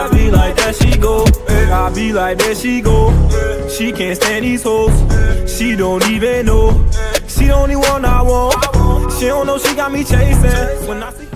I be like, that she go. Eh, I be like, there she go. She can't stand these hoes. She don't even know. She the only one I want. She don't know she got me chasing. When I see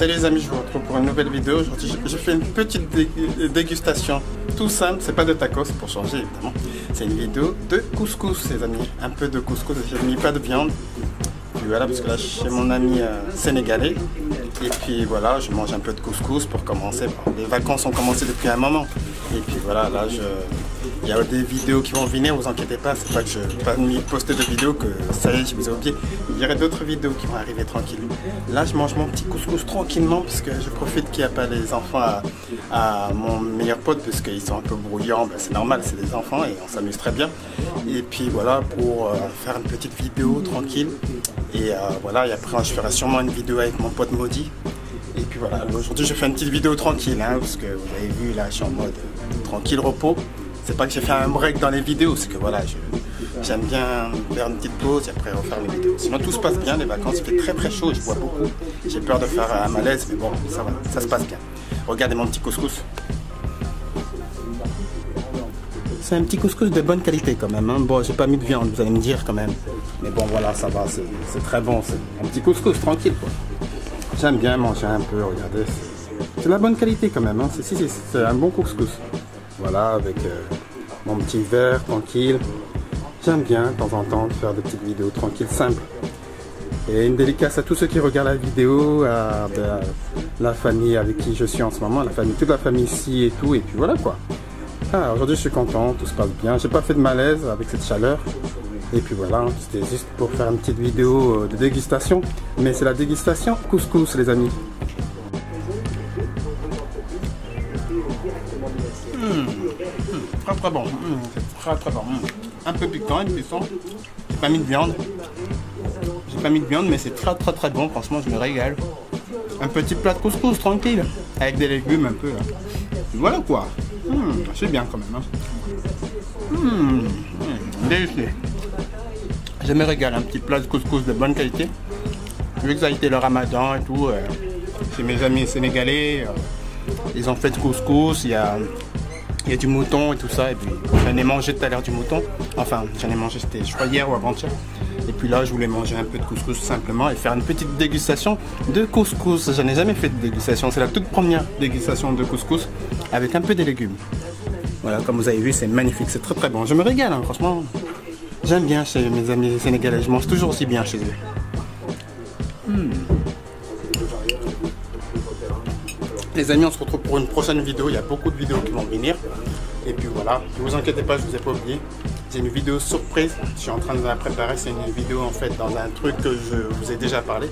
Salut les amis, je vous retrouve pour une nouvelle vidéo. Aujourd'hui, je fais une petite dégustation tout simple, c'est pas de tacos pour changer évidemment. C'est une vidéo de couscous les amis, un peu de couscous, j'ai mis pas de viande. Puis voilà, parce que là, chez mon ami euh, sénégalais. Et puis voilà, je mange un peu de couscous pour commencer. les vacances ont commencé depuis un moment. Et puis voilà, là, je, il y a des vidéos qui vont venir, vous inquiétez pas, c'est pas que je vais pas poster de vidéos que ça y est, je vous ai oublié. Il y aurait d'autres vidéos qui vont arriver tranquillement. Là, je mange mon petit couscous tranquillement parce que je profite qu'il n'y a pas les enfants à, mon meilleur pote parce qu'ils sont un peu brouillants. Ben, c'est normal, c'est des enfants et on s'amuse très bien. Et puis voilà, pour euh, faire une petite vidéo tranquille. Et euh, voilà, et après, je ferai sûrement une vidéo avec mon pote Maudit. Et puis voilà, aujourd'hui je fais une petite vidéo tranquille, hein, parce que vous avez vu là, je suis en mode tranquille repos c'est pas que j'ai fait un break dans les vidéos, c'est que voilà, j'aime bien faire une petite pause et après refaire les vidéos. Sinon tout se passe bien, les vacances, il fait très très chaud, je bois beaucoup. J'ai peur de faire un malaise, mais bon, ça va, ça se passe bien. Regardez mon petit couscous. C'est un petit couscous de bonne qualité quand même. Hein. Bon, j'ai pas mis de viande, vous allez me dire quand même. Mais bon, voilà, ça va, c'est très bon. C'est un petit couscous tranquille, quoi. J'aime bien manger un peu, regardez. C'est la bonne qualité quand même. Hein. C'est un bon couscous. Voilà, avec euh, mon petit verre tranquille. J'aime bien de temps en temps faire des petites vidéos tranquilles, simples. Et une dédicace à tous ceux qui regardent la vidéo, à, ben, la famille avec qui je suis en ce moment, la famille, toute la famille ici et tout, et puis voilà quoi. Ah, aujourd'hui je suis content, tout se passe bien. J'ai pas fait de malaise avec cette chaleur. Et puis voilà, c'était juste pour faire une petite vidéo euh, de dégustation. Mais c'est la dégustation couscous les amis. Très bon. c'est très très bon. Un peu piquant, cuisson. J'ai pas mis de viande. J'ai pas mis de viande, mais c'est très très très bon. Franchement, je me régale. Un petit plat de couscous tranquille, avec des légumes un peu. Là. Voilà quoi. c'est bien quand même. Hein. délicieux. Je me régale. Un petit plat de couscous de bonne qualité. Vu que ça a été le ramadan et tout, euh, chez mes amis sénégalais, euh, ils ont fait de couscous. Il y a il y a du mouton et tout ça. Et puis j'en ai mangé tout à l'heure du mouton. Enfin, j'en ai mangé, c'était je crois hier ou avant-hier. Et puis là, je voulais manger un peu de couscous simplement et faire une petite dégustation de couscous. J'en ai jamais fait de dégustation. C'est la toute première dégustation de couscous avec un peu de légumes. Voilà, comme vous avez vu, c'est magnifique, c'est très très bon. Je me régale, hein, franchement. J'aime bien chez mes amis sénégalais. Je mange toujours aussi bien chez eux. Hmm. Les amis, on se retrouve pour une prochaine vidéo. Il y a beaucoup de vidéos qui vont venir. Et puis voilà, ne vous inquiétez pas, je vous ai pas oublié. C'est une vidéo surprise. Je suis en train de la préparer. C'est une vidéo en fait dans un truc que je vous ai déjà parlé.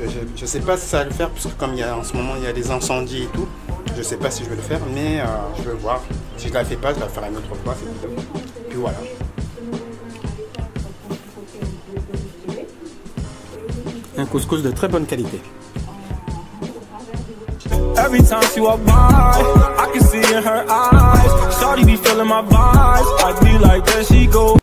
Je ne sais pas si ça va le faire, puisque comme il y a, en ce moment il y a des incendies et tout, je ne sais pas si je vais le faire, mais euh, je vais voir. Si je ne la fais pas, je la ferai une autre fois. Puis voilà. Un couscous de très bonne qualité. Every time she walk by, I can see in her eyes. Shawty be feeling my vibes. I be like, there she go.